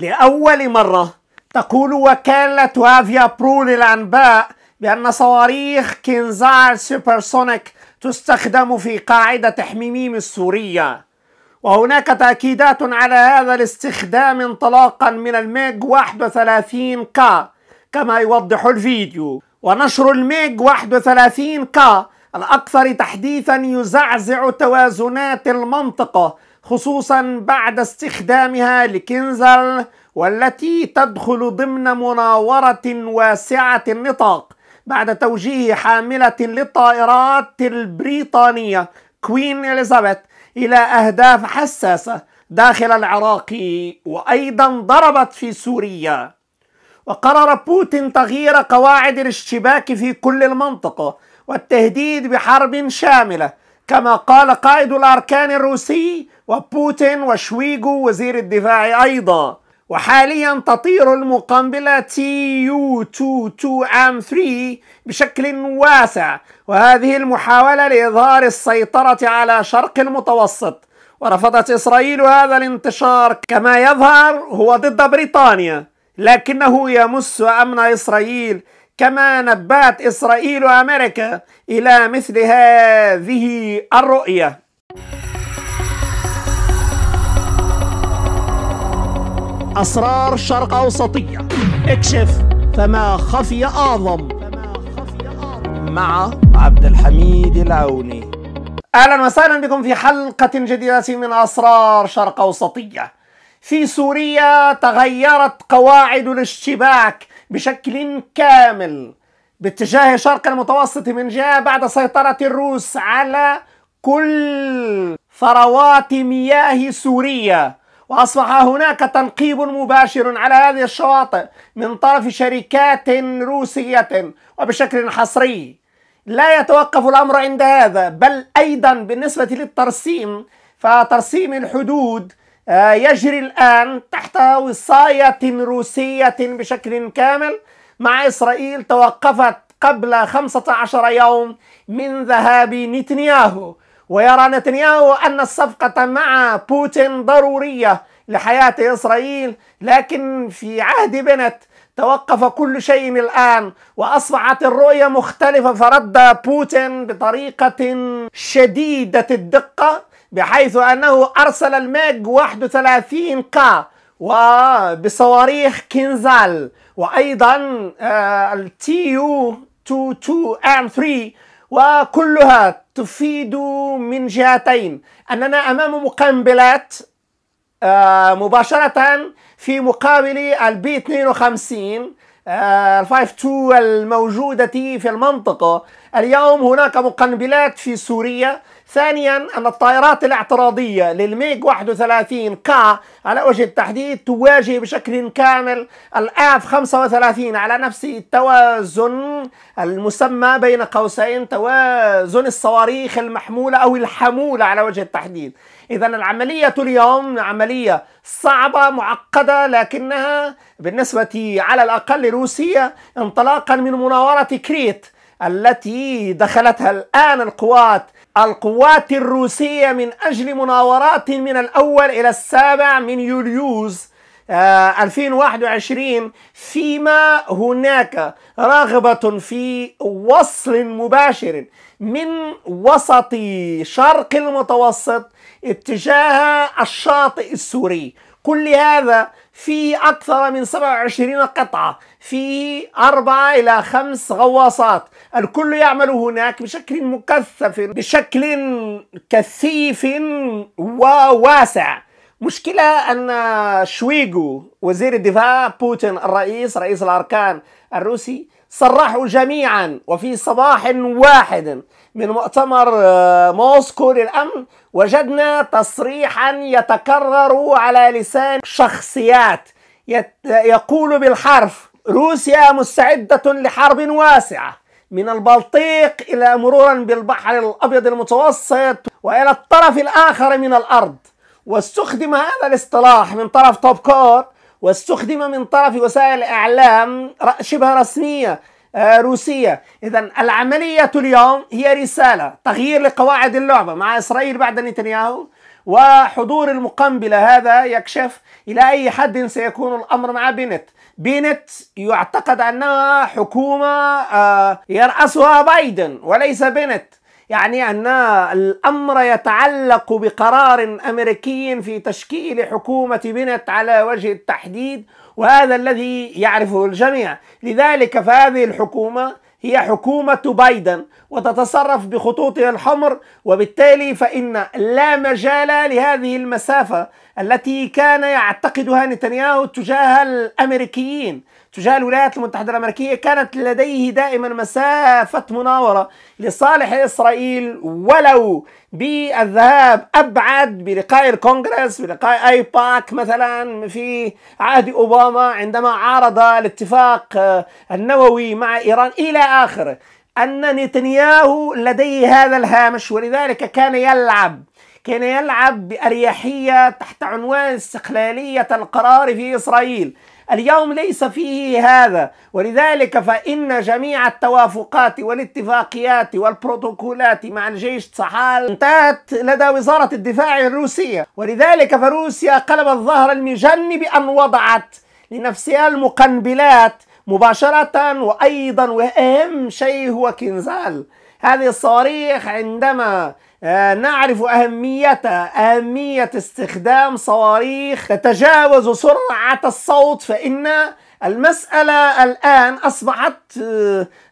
لأول مرة تقول وكالة أفيا برو للأنباء بأن صواريخ كينزال supersonic تستخدم في قاعدة حميميم السورية. وهناك تأكيدات على هذا الاستخدام انطلاقا من الميج 31 كا كما يوضح الفيديو. ونشر الميج 31 كا الأكثر تحديثا يزعزع توازنات المنطقة خصوصا بعد استخدامها لكنزل والتي تدخل ضمن مناورة واسعة النطاق بعد توجيه حاملة للطائرات البريطانية كوين إليزابيث إلى أهداف حساسة داخل العراق وأيضا ضربت في سوريا. وقرر بوتين تغيير قواعد الاشتباك في كل المنطقة والتهديد بحرب شاملة كما قال قائد الأركان الروسي وبوتين وشويغو وزير الدفاع أيضا. وحاليا تطير المقنبلة تي يو 22 أم 3 بشكل واسع وهذه المحاولة لإظهار السيطرة على شرق المتوسط. ورفضت إسرائيل هذا الانتشار كما يظهر هو ضد بريطانيا لكنه يمس أمن إسرائيل كما نبات إسرائيل أمريكا إلى مثل هذه الرؤية. أسرار شرق أوسطية. اكشف فما خفي أعظم. مع عبد الحميد العوني. أهلا وسهلا بكم في حلقة جديدة من أسرار شرق أوسطية. في سوريا تغيرت قواعد الاشتباك بشكل كامل باتجاه شرق المتوسط من جهة بعد سيطرة الروس على كل ثروات مياه سوريا وأصبح هناك تنقيب مباشر على هذه الشواطئ من طرف شركات روسية. وبشكل حصري لا يتوقف الأمر عند هذا بل أيضا بالنسبة للترسيم فترسيم الحدود يجري الآن تحت وصاية روسية بشكل كامل. مع إسرائيل توقفت قبل 15 يوم من ذهاب نتنياهو. ويرى نتنياهو أن الصفقة مع بوتين ضرورية لحياة إسرائيل. لكن في عهد بنت توقف كل شيء الآن وأصبحت الرؤية مختلفة. فرد بوتين بطريقة شديدة الدقة. بحيث أنه أرسل الميج 31 كا وبصواريخ كينزال وأيضا ال TU 22 M 3 وكلها تفيد من جهتين. أننا أمام مقنبلات آه، مباشرة في مقابل ال B 52 ال 52 الموجودة في المنطقة. اليوم هناك مقنبلات في سوريا. ثانيا أن الطائرات الاعتراضية للميج 31 كا على وجه التحديد تواجه بشكل كامل الآف 35 على نفس التوازن المسمى بين قوسين توازن الصواريخ المحمولة أو الحمولة على وجه التحديد. إذا العملية اليوم عملية صعبة معقدة لكنها بالنسبة على الأقل روسية انطلاقا من مناورة كريت التي دخلتها الآن القوات القوات الروسية من أجل مناورات من الأول إلى السابع من يوليوز 2021 آه، فيما هناك رغبة في وصل مباشر من وسط شرق المتوسط اتجاه الشاطئ السوري. كل هذا في أكثر من 27 قطعة. في أربعة إلى خمس غواصات. الكل يعمل هناك بشكل مكثف بشكل كثيف وواسع. مشكلة أن شويغو وزير الدفاع بوتين الرئيس رئيس الأركان الروسي صرحوا جميعا وفي صباح واحد من مؤتمر آه، موسكو للأمن وجدنا تصريحا يتكرر على لسان شخصيات يقول بالحرف روسيا مستعدة لحرب واسعة من البلطيق إلى مرورا بالبحر الأبيض المتوسط وإلى الطرف الآخر من الأرض. واستخدم هذا الاصطلاح من طرف توب كور واستخدم من طرف وسائل إعلام شبه رسمية آه، روسية. إذا العملية اليوم هي رسالة تغيير لقواعد اللعبة مع إسرائيل بعد نتنياهو وحضور المقنبلة. هذا يكشف إلى أي حد سيكون الأمر مع بنت بنت يعتقد أنها حكومة آه، يرأسها بايدن وليس بنت يعني أن الأمر يتعلق بقرار أمريكي في تشكيل حكومة بنت على وجه التحديد وهذا الذي يعرفه الجميع. لذلك فهذه الحكومة هي حكومة بايدن وتتصرف بخطوطها الحمر وبالتالي فإن لا مجال لهذه المسافة التي كان يعتقدها نتنياهو تجاه الأمريكيين. تجاه الولايات المتحدة الأمريكية كانت لديه دائما مسافة مناورة لصالح إسرائيل ولو بالذهاب أبعد بلقاء الكونغرس بلقاء أيباك مثلا في عهد أوباما عندما عارض الاتفاق النووي مع إيران إلى آخره أن نتنياهو لديه هذا الهامش ولذلك كان يلعب كان يلعب بأريحية تحت عنوان استقلالية القرار في إسرائيل. اليوم ليس فيه هذا. ولذلك فإن جميع التوافقات والاتفاقيات والبروتوكولات مع الجيش صحال انتهت لدى وزارة الدفاع الروسية. ولذلك فروسيا قلبت ظهر المجن بأن وضعت لنفسها المقنبلات مباشرة وأيضا وأهم شيء هو كنزال. هذه الصواريخ عندما آه، نعرف أهميتها أهمية استخدام صواريخ تتجاوز سرعة الصوت فإن المسألة الآن أصبحت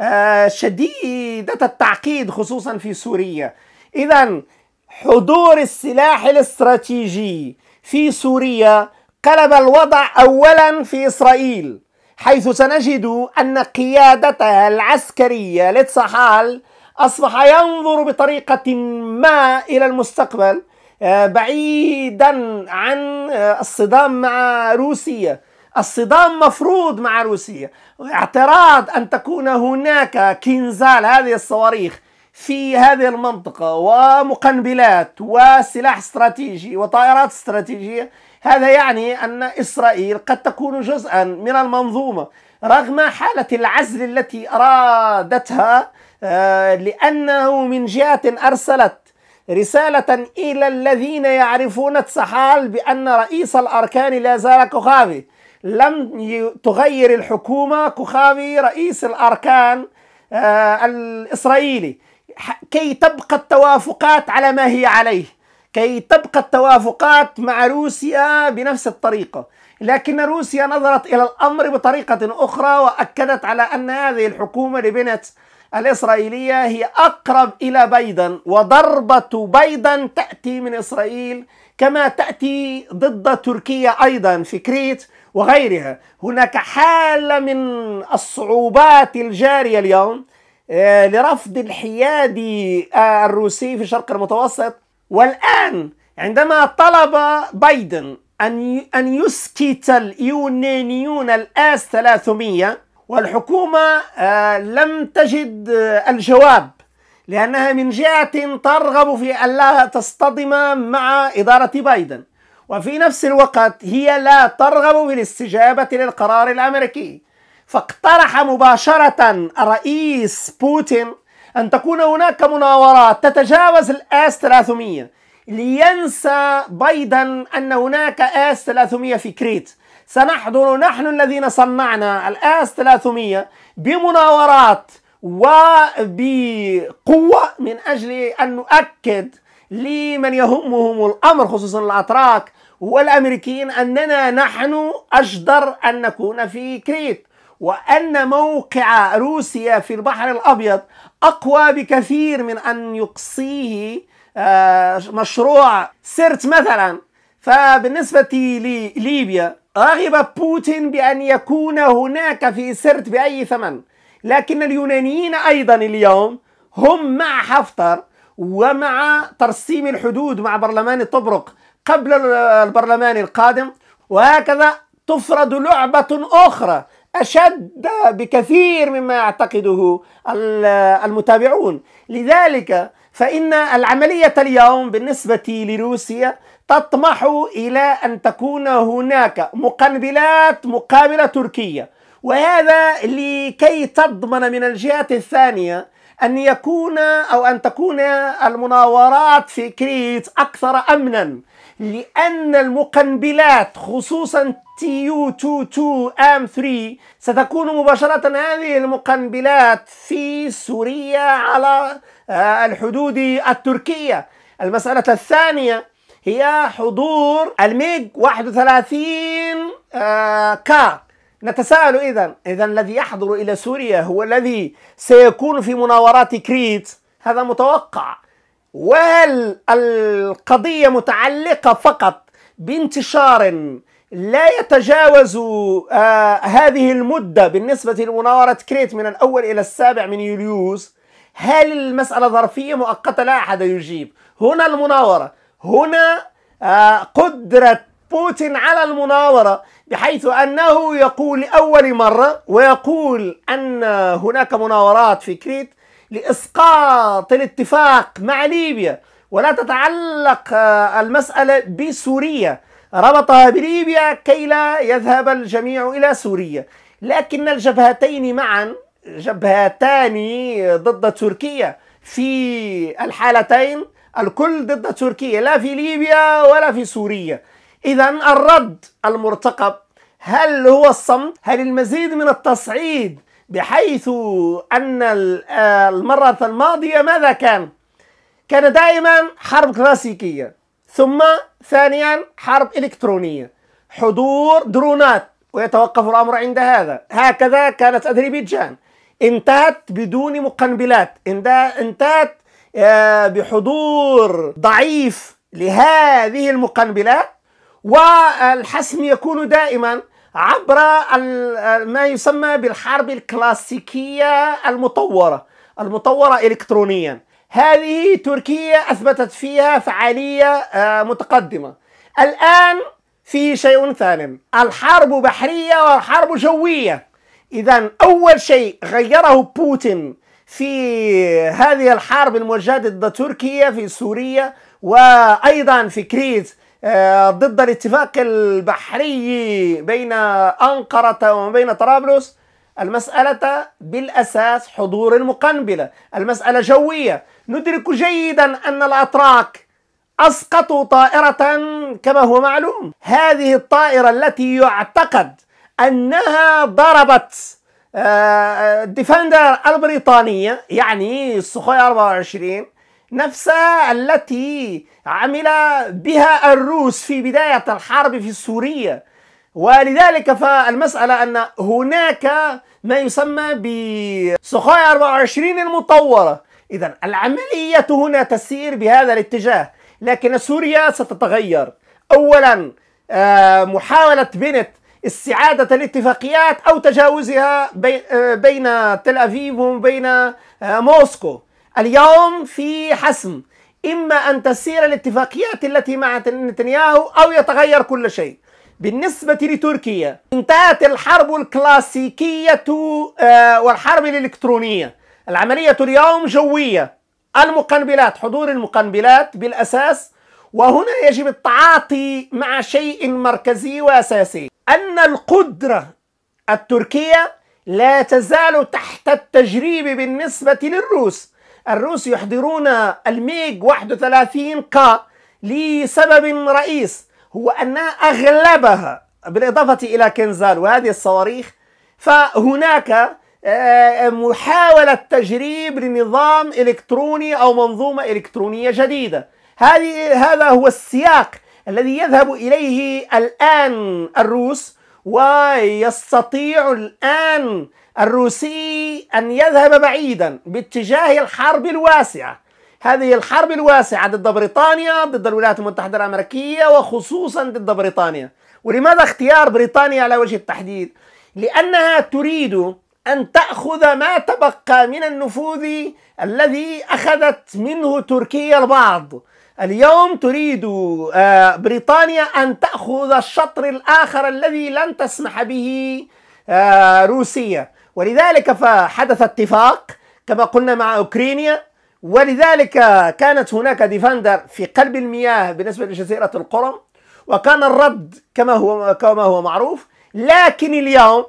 آه، شديدة التعقيد خصوصا في سوريا. إذا حضور السلاح الاستراتيجي في سوريا قلب الوضع أولا في إسرائيل حيث سنجد أن قيادتها العسكرية لتصحال أصبح ينظر بطريقة ما إلى المستقبل آه، بعيدا عن آه، الصدام مع روسيا الصدام مفروض مع روسيا اعتراض أن تكون هناك كنزال هذه الصواريخ في هذه المنطقة ومقنبلات وسلاح استراتيجي وطائرات استراتيجية هذا يعني أن إسرائيل قد تكون جزءا من المنظومة رغم حالة العزل التي أرادتها لأنه من جهة أرسلت رسالة إلى الذين يعرفون تسحال بأن رئيس الأركان لا زال كخافي لم تغير الحكومة كخافي رئيس الأركان آه، الإسرائيلي. كي تبقى التوافقات على ما هي عليه. كي تبقى التوافقات مع روسيا بنفس الطريقة. لكن روسيا نظرت إلى الأمر بطريقة أخرى وأكدت على أن هذه الحكومة لبنت الإسرائيلية هي أقرب إلى بايدن وضربة بايدن تأتي من إسرائيل كما تأتي ضد تركيا أيضا في كريت وغيرها. هناك حالة من الصعوبات الجارية اليوم آه، لرفض الحياد الروسي في الشرق المتوسط. والآن عندما طلب بايدن أن يسكت اليونانيون الآس 300 والحكومة آه، لم تجد آه، الجواب لأنها من جهة ترغب في ألا تصطدم مع إدارة بايدن. وفي نفس الوقت هي لا ترغب في الاستجابة للقرار الأمريكي. فاقترح مباشرة الرئيس بوتين أن تكون هناك مناورات تتجاوز الآس 300 لينسى بايدن أن هناك آس 300 في كريت. سنحضر نحن الذين صنعنا الآس 300 بمناورات وبقوة من أجل أن نؤكد لمن يهمهم الأمر خصوصا الأتراك والأمريكيين أننا نحن أجدر أن نكون في كريت وأن موقع روسيا في البحر الأبيض أقوى بكثير من أن يقصيه آه، مشروع سرت مثلا. فبالنسبة لليبيا رغب بوتين بأن يكون هناك في سرت بأي ثمن. لكن اليونانيين أيضا اليوم هم مع حفتر ومع ترسيم الحدود مع برلمان طبرق قبل البرلمان القادم وهكذا تفرض لعبة أخرى أشد بكثير مما يعتقده المتابعون. لذلك فإن العملية اليوم بالنسبة لروسيا تطمح إلى أن تكون هناك مقنبلات مقابلة تركيا وهذا لكي تضمن من الجهة الثانية أن يكون أو أن تكون المناورات في كريت أكثر أمنا لأن المقنبلات خصوصا TU 22 M 3 ستكون مباشرة هذه المقنبلات في سوريا على آه، الحدود التركية. المسألة الثانية هي حضور الميج 31 آه، كا نتساءل إذا إذا الذي يحضر إلى سوريا هو الذي سيكون في مناورات كريت. هذا متوقع. وهل القضية متعلقة فقط بانتشار لا يتجاوز آه هذه المدة بالنسبة لمناورة كريت من الأول إلى السابع من يوليوز؟ هل المسألة ظرفية مؤقتة؟ لا أحد يجيب. هنا المناورة. هنا آه قدرة بوتين على المناورة بحيث أنه يقول لأول مرة ويقول أن هناك مناورات في كريت لإسقاط الاتفاق مع ليبيا. ولا تتعلق آه، المسألة بسوريا. ربطها بليبيا كي لا يذهب الجميع إلى سوريا. لكن الجبهتين معا جبهتان ضد تركيا في الحالتين الكل ضد تركيا لا في ليبيا ولا في سوريا. إذا الرد المرتقب هل هو الصمت؟ هل المزيد من التصعيد بحيث أن المرة الماضية ماذا كان؟ كان دائما حرب كلاسيكية ثم ثانيا حرب إلكترونية. حضور درونات ويتوقف الأمر عند هذا. هكذا كانت أذربيجان. انتهت بدون مقنبلات. انتهت آه، بحضور ضعيف لهذه المقنبلات والحسم يكون دائما عبر ما يسمى بالحرب الكلاسيكية المطورة المطورة إلكترونيا. هذه تركيا أثبتت فيها فعالية آه، متقدمة. الآن في شيء ثاني الحرب بحرية والحرب جوية. إذا أول شيء غيره بوتين. في هذه الحرب الموجهة ضد تركيا في سوريا وأيضا في كريت آه، ضد الاتفاق البحري بين أنقرة وبين طرابلس. المسألة بالأساس حضور المقنبلة. المسألة جوية. ندرك جيدا أن الأتراك أسقطوا طائرة كما هو معلوم. هذه الطائرة التي يعتقد أنها ضربت الديفندر آه، البريطانية يعني السخوي 24 نفسها التي عمل بها الروس في بداية الحرب في سوريا. ولذلك فالمسألة أن هناك ما يسمى بسخوي 24 المطورة. إذا العملية هنا تسير بهذا الاتجاه لكن سوريا ستتغير. أولا آه، محاولة بنت استعادة الاتفاقيات أو تجاوزها آه، بين تل أبيب وبين آه، موسكو. اليوم في حسم. إما أن تسير الاتفاقيات التي مع نتنياهو أو يتغير كل شيء. بالنسبة لتركيا انتهت الحرب الكلاسيكية آه، والحرب الإلكترونية. العملية اليوم جوية. المقنبلات حضور المقنبلات بالأساس. وهنا يجب التعاطي مع شيء مركزي وأساسي. أن القدرة التركية لا تزال تحت التجريب بالنسبة للروس. الروس يحضرون الميج 31 كا لسبب رئيس هو أن أغلبها بالإضافة إلى كنزال وهذه الصواريخ فهناك آه، محاولة تجريب لنظام إلكتروني أو منظومة إلكترونية جديدة. هذه هذا هو السياق الذي يذهب إليه الآن الروس ويستطيع الآن الروسي أن يذهب بعيدا باتجاه الحرب الواسعة. هذه الحرب الواسعة ضد بريطانيا ضد الولايات المتحدة الأمريكية وخصوصا ضد بريطانيا. ولماذا اختيار بريطانيا على وجه التحديد؟ لأنها تريد أن تأخذ ما تبقى من النفوذ الذي أخذت منه تركيا البعض. اليوم تريد آه، بريطانيا أن تأخذ الشطر الآخر الذي لن تسمح به آه، روسيا. ولذلك فحدث اتفاق كما قلنا مع أوكرانيا ولذلك كانت هناك ديفندر في قلب المياه بالنسبة لجزيرة القرم وكان الرد كما هو كما هو معروف. لكن اليوم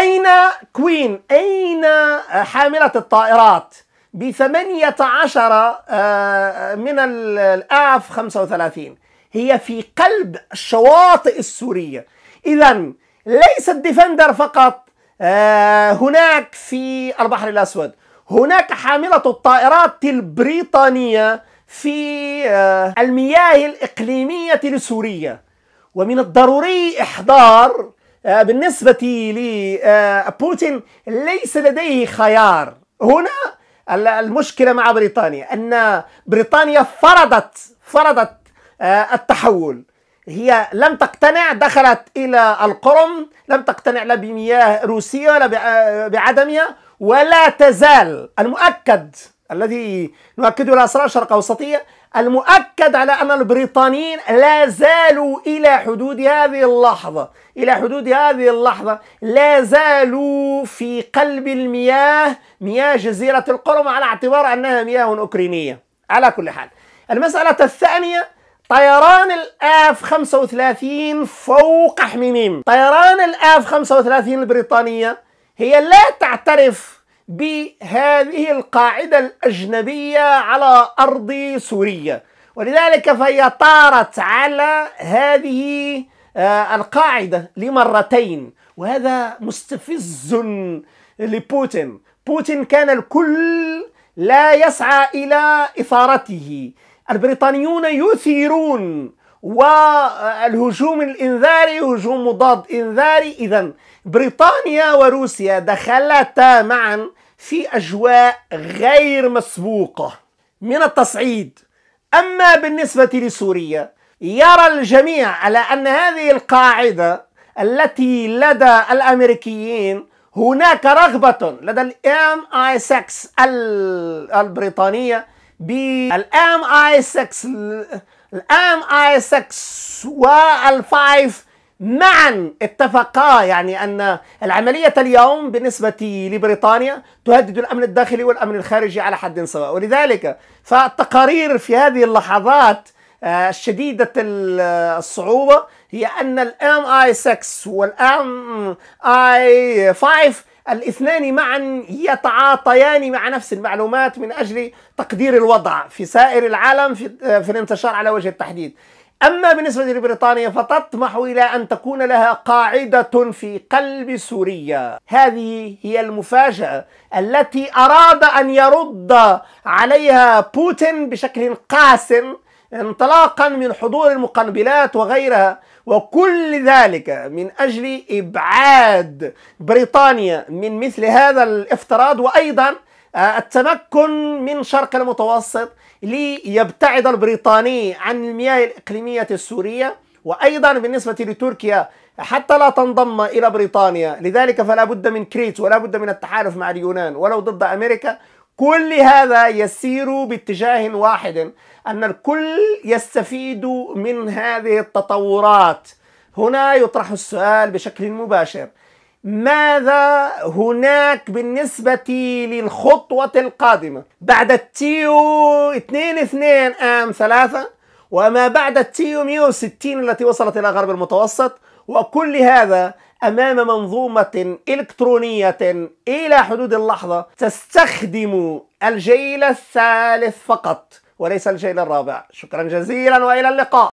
أين كوين؟ أين حاملة الطائرات؟ ب 18 آه، من الآف 35 هي في قلب الشواطئ السورية. إذا ليس الديفندر فقط آه، هناك في البحر الأسود. هناك حاملة الطائرات البريطانية في آه، المياه الإقليمية لسوريا ومن الضروري إحضار آه، بالنسبة لبوتين ليس لديه خيار. هنا المشكلة مع بريطانيا أن بريطانيا فرضت فرضت التحول. هي لم تقتنع دخلت إلى القرم لم تقتنع لا بمياه روسية ولا بعدمها ولا تزال المؤكد الذي نؤكده الأسرار الشرق الأوسطية المؤكد على أن البريطانيين لا زالوا إلى حدود هذه اللحظة. إلى حدود هذه اللحظة لا زالوا في قلب المياه مياه جزيرة القرم على اعتبار أنها مياه أوكرانية على كل حال. المسألة الثانية طيران الآف 35 فوق حميميم. طيران الآف 35 البريطانية هي لا تعترف بهذه القاعدة الأجنبية على أرض سوريا. ولذلك فهي طارت على هذه آه، القاعدة لمرتين. وهذا مستفز لبوتين. بوتين كان الكل لا يسعى إلى إثارته. البريطانيون يثيرون والهجوم الإنذاري هجوم مضاد إنذاري. اذا بريطانيا وروسيا دخلتا معا في أجواء غير مسبوقة من التصعيد. أما بالنسبة لسوريا يرى الجميع على أن هذه القاعدة التي لدى الأمريكيين هناك رغبة لدى الام آي 6 البريطانية. بالإم آي 6 الام آي 6 وال5 معا اتفقا يعني أن العملية اليوم بالنسبة لبريطانيا تهدد الأمن الداخلي والأمن الخارجي على حد سواء. ولذلك فالتقارير في هذه اللحظات آه، شديده الصعوبة هي أن الام آي 6 والام آي 5 الاثنان معا يتعاطيان مع نفس المعلومات من أجل تقدير الوضع في سائر العالم في, في الانتشار على وجه التحديد. أما بالنسبة لبريطانيا فتطمح إلى أن تكون لها قاعدة في قلب سوريا. هذه هي المفاجأة التي أراد أن يرد عليها بوتين بشكل قاس انطلاقا من حضور المقنبلات وغيرها وكل ذلك من أجل إبعاد بريطانيا من مثل هذا الافتراض وأيضا آه، التمكن من شرق المتوسط ليبتعد البريطاني عن المياه الإقليمية السورية وأيضا بالنسبة لتركيا حتى لا تنضم إلى بريطانيا. لذلك فلا بد من كريت ولا بد من التحالف مع اليونان ولو ضد أمريكا كل هذا يسير باتجاه واحد أن الكل يستفيد من هذه التطورات. هنا يطرح السؤال بشكل مباشر. ماذا هناك بالنسبة للخطوة القادمة؟ بعد التيو 2 2 آم 3 وما بعد التيو 160 التي وصلت إلى غرب المتوسط وكل هذا أمام منظومة إلكترونية إلى حدود اللحظة تستخدم الجيل الثالث فقط وليس الجيل الرابع. شكرا جزيلا وإلى اللقاء.